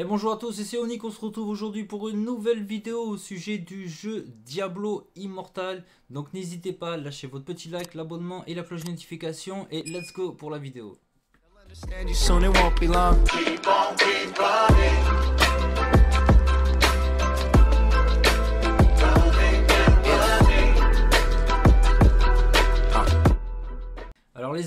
Et bonjour à tous, c'est Onic, on se retrouve aujourd'hui pour une nouvelle vidéo au sujet du jeu Diablo Immortal. Donc n'hésitez pas à lâcher votre petit like, l'abonnement et la cloche de notification et let's go pour la vidéo.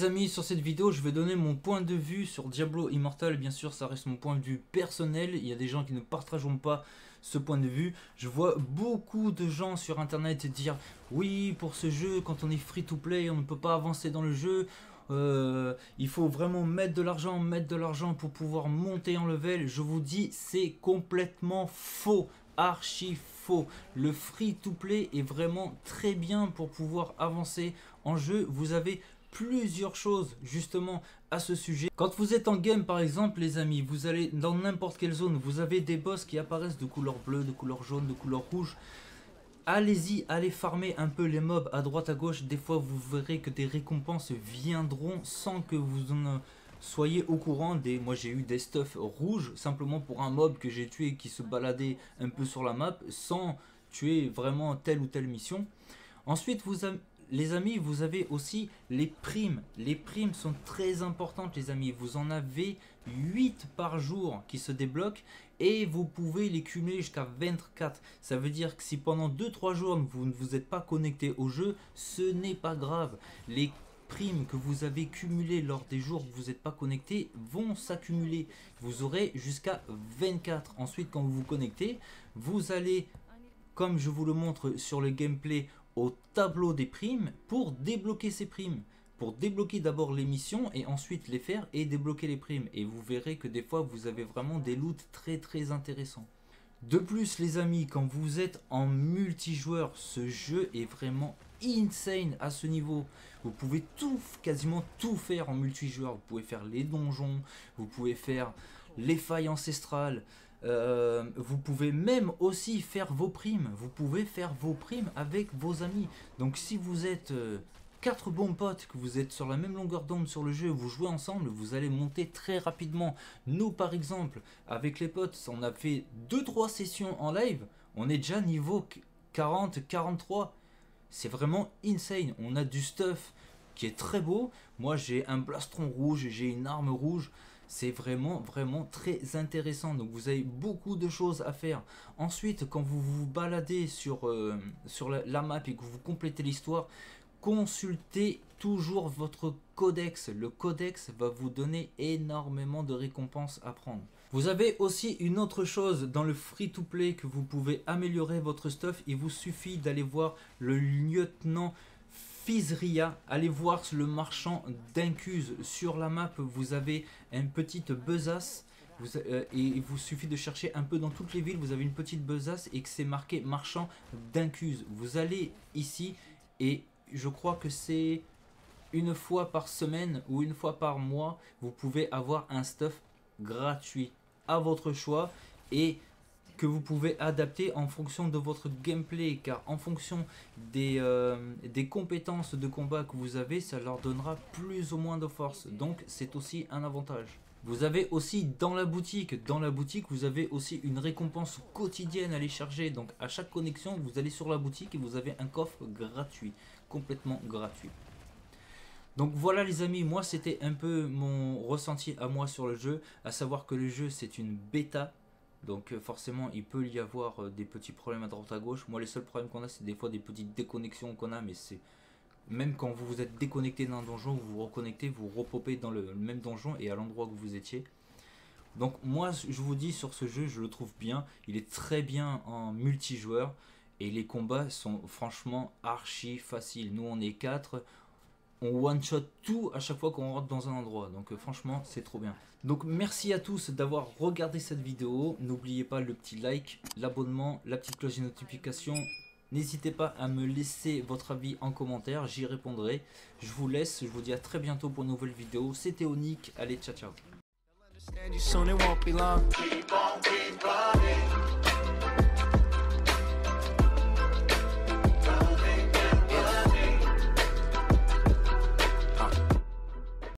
Amis, sur cette vidéo, je vais donner mon point de vue sur Diablo Immortal. Bien sûr, ça reste mon point de vue personnel. Il y a des gens qui ne partageront pas ce point de vue. Je vois beaucoup de gens sur internet dire oui, pour ce jeu, quand on est free to play, on ne peut pas avancer dans le jeu. Euh, il faut vraiment mettre de l'argent, mettre de l'argent pour pouvoir monter en level. Je vous dis, c'est complètement faux, archi faux. Le free to play est vraiment très bien pour pouvoir avancer en jeu. Vous avez plusieurs choses justement à ce sujet. Quand vous êtes en game par exemple les amis, vous allez dans n'importe quelle zone, vous avez des boss qui apparaissent de couleur bleue, de couleur jaune, de couleur rouge. Allez-y, allez farmer un peu les mobs à droite à gauche. Des fois vous verrez que des récompenses viendront sans que vous en soyez au courant des... Moi j'ai eu des stuff rouges simplement pour un mob que j'ai tué qui se baladait un peu sur la map sans tuer vraiment telle ou telle mission. Ensuite vous avez les amis, vous avez aussi les primes. Les primes sont très importantes, les amis. Vous en avez 8 par jour qui se débloquent et vous pouvez les cumuler jusqu'à 24. Ça veut dire que si pendant 2-3 jours vous ne vous êtes pas connecté au jeu, ce n'est pas grave. Les primes que vous avez cumulées lors des jours où vous n'êtes pas connecté vont s'accumuler. Vous aurez jusqu'à 24. Ensuite, quand vous vous connectez, vous allez, comme je vous le montre sur le gameplay, au tableau des primes pour débloquer ces primes. Pour débloquer d'abord les missions et ensuite les faire et débloquer les primes. Et vous verrez que des fois vous avez vraiment des loots très très intéressants. De plus les amis, quand vous êtes en multijoueur, ce jeu est vraiment insane à ce niveau. Vous pouvez tout, quasiment tout faire en multijoueur. Vous pouvez faire les donjons, vous pouvez faire les failles ancestrales, euh, vous pouvez même aussi faire vos primes. Vous pouvez faire vos primes avec vos amis. Donc si vous êtes euh, quatre bons potes, que vous êtes sur la même longueur d'onde sur le jeu, vous jouez ensemble, vous allez monter très rapidement. Nous par exemple, avec les potes, on a fait 2-3 sessions en live. On est déjà niveau 40-43. C'est vraiment insane. On a du stuff qui est très beau. Moi j'ai un blastron rouge, j'ai une arme rouge. C'est vraiment, vraiment très intéressant. Donc vous avez beaucoup de choses à faire. Ensuite, quand vous vous baladez sur, euh, sur la, map et que vous complétez l'histoire, consultez toujours votre codex. Le codex va vous donner énormément de récompenses à prendre. Vous avez aussi une autre chose dans le free-to-play que vous pouvez améliorer votre stuff. Il vous suffit d'aller voir le lieutenant Fizria, allez voir le marchand d'Incuse sur la map, vous avez une petite besace. Euh, et il vous suffit de chercher un peu dans toutes les villes, vous avez une petite besace et que c'est marqué marchand d'Incuse. Vous allez ici et je crois que c'est une fois par semaine ou une fois par mois, vous pouvez avoir un stuff gratuit à votre choix. Et que vous pouvez adapter en fonction de votre gameplay car en fonction des, euh, des compétences de combat que vous avez ça leur donnera plus ou moins de force. Donc c'est aussi un avantage. Vous avez aussi dans la boutique. Dans la boutique vous avez aussi une récompense quotidienne à aller charger. Donc à chaque connexion vous allez sur la boutique et vous avez un coffre gratuit complètement gratuit. Donc voilà les amis, moi c'était un peu mon ressenti à moi sur le jeu, à savoir que le jeu c'est une bêta, donc euh, forcément, il peut y avoir euh, des petits problèmes à droite à gauche. Moi, les seuls problèmes qu'on a, c'est des fois des petites déconnexions qu'on a, mais c'est même quand vous vous êtes déconnecté d'un donjon, vous vous reconnectez, vous repopez dans le même donjon et à l'endroit où vous étiez. Donc moi, je vous dis sur ce jeu, je le trouve bien. Il est très bien en multijoueur et les combats sont franchement archi faciles. Nous, on est 4, on one shot tout à chaque fois qu'on rentre dans un endroit. Donc euh, franchement, c'est trop bien. Donc merci à tous d'avoir regardé cette vidéo. N'oubliez pas le petit like, l'abonnement, la petite cloche de notification. N'hésitez pas à me laisser votre avis en commentaire, j'y répondrai. Je vous laisse, je vous dis à très bientôt pour une nouvelle vidéo. C'était Onic, allez ciao ciao.